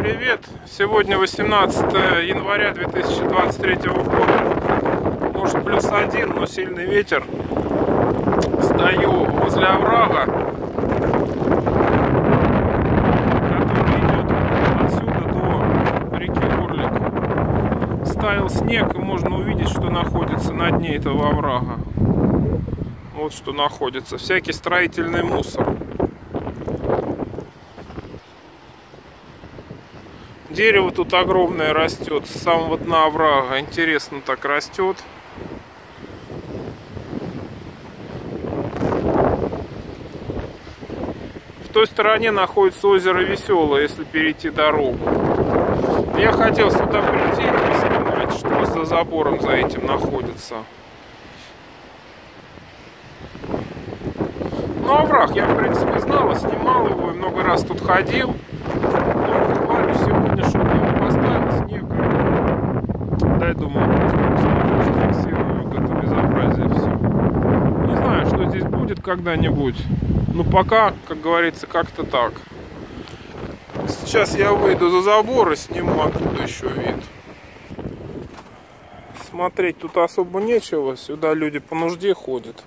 привет! Сегодня 18 января 2023 года. Может плюс один, но сильный ветер. Стою возле оврага, который идет отсюда до реки Орлик. Стаял снег, и можно увидеть, что находится на дне этого оврага. Вот что находится. Всякий строительный мусор. Дерево тут огромное растет с самого дна оврага. Интересно так растет. В той стороне находится озеро Веселое, если перейти дорогу. Я хотел сюда прийти и посмотреть, что за забором за этим находится. Ну, овраг я, в принципе, знал, снимал его и много раз тут ходил говорю, сегодня что я поставил снег. Просто зафиксирую вот это безобразие все. Не знаю, что здесь будет когда-нибудь. Но пока, как говорится, как-то так. Сейчас я выйду за забор и сниму оттуда еще вид. Смотреть тут особо нечего. Сюда люди по нужде ходят.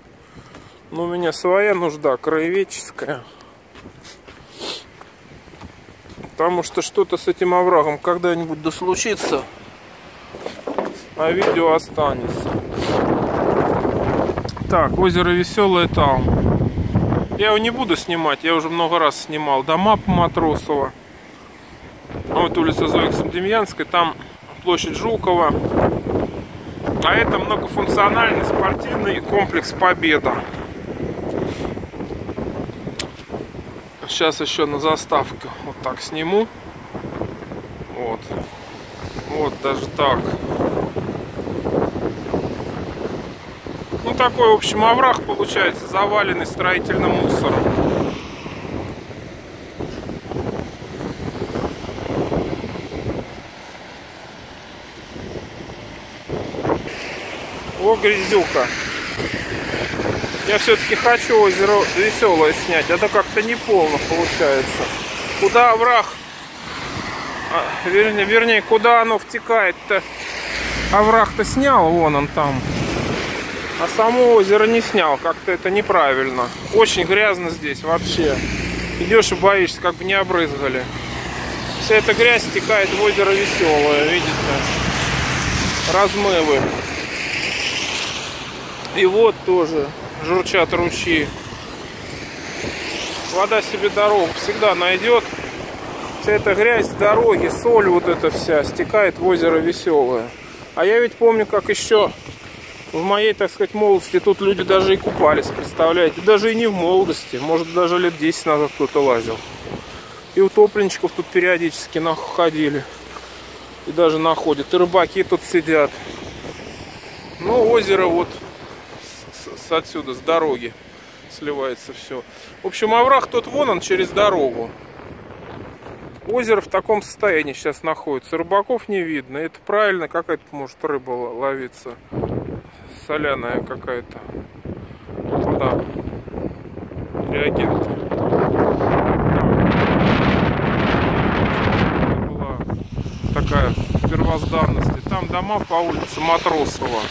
Но у меня своя нужда, краеведческая. Потому что что-то с этим оврагом когда-нибудь да случится, а видео останется. Так, озеро Веселое там. Я его не буду снимать, я уже много раз снимал. Дома по Матросово. Вот улица Зои Демьянской, там площадь Жукова. А это многофункциональный спортивный комплекс Победа. Сейчас еще на заставку вот так сниму. Вот. Вот даже так. Ну такой, в общем, овраг получается, заваленный строительным мусором. О, грязюка. Я все-таки хочу озеро веселое снять. Это как-то не полно получается. Куда овраг? А, вернее, вернее, куда оно втекает-то? Овраг-то снял, вон он там. А само озеро не снял. Как-то это неправильно. Очень грязно здесь вообще. Идешь и боишься, как бы не обрызгали. Вся эта грязь стекает в озеро веселое, видите? Размывы. И вот тоже журчат ручьи. Вода себе дорогу всегда найдет. Вся эта грязь дороги, соль вот эта вся стекает в озеро Веселое. А я ведь помню, как еще в моей, так сказать, молодости тут люди даже и купались, представляете? Даже и не в молодости, может даже лет 10 назад кто-то лазил. И утопленников тут периодически находили. И даже находят. И рыбаки тут сидят. Ну, озеро вот с отсюда, с дороги сливается все. В общем, овраг тот вон он через дорогу. Озеро в таком состоянии сейчас находится. Рыбаков не видно. Это правильно, какая-то может рыба ловиться. Соляная какая-то вода. Реагент. Была такая первозданности. Там дома по улице Матросова.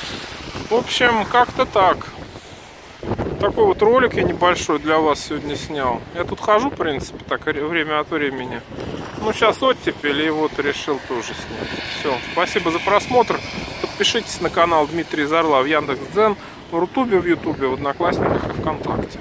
В общем, как-то так такой вот ролик я небольшой для вас сегодня снял. Я тут хожу, в принципе, так время от времени. Ну, сейчас оттепель, и вот решил тоже снять. Все, спасибо за просмотр. Подпишитесь на канал Дмитрий Зарла в Яндекс.Дзен, в Рутубе, в Ютубе, в Одноклассниках и ВКонтакте.